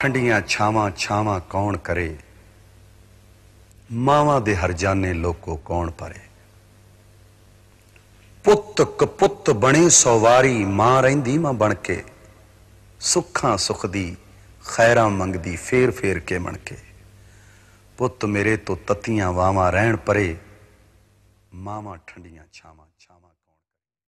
ਠੰਡੀਆਂ ਛਾਵਾਂ ਛਾਵਾਂ ਕੌਣ ਕਰੇ ਮਾਵਾਂ ਦੇ ਹਰ ਜਾਣੇ ਲੋਕੋ ਕੌਣ ਪਰੇ ਪੁੱਤ ਕਪੁੱਤ ਬਣੇ ਸਵਾਰੀ ਮਾਂ ਰਹਿੰਦੀ ਮਾਂ ਬਣ ਕੇ ਸੁੱਖਾਂ ਸੁਖ ਦੀ ਖੈਰਾਂ ਮੰਗਦੀ ਫੇਰ ਫੇਰ ਕੇ ਮਣ ਕੇ ਪੁੱਤ ਮੇਰੇ ਤੋਂ ਤਤੀਆਂ ਵਾਵਾਂ ਰਹਿਣ ਪਰੇ ਮਾਵਾਂ ਠੰਡੀਆਂ ਛਾਵਾਂ ਛਾਵਾਂ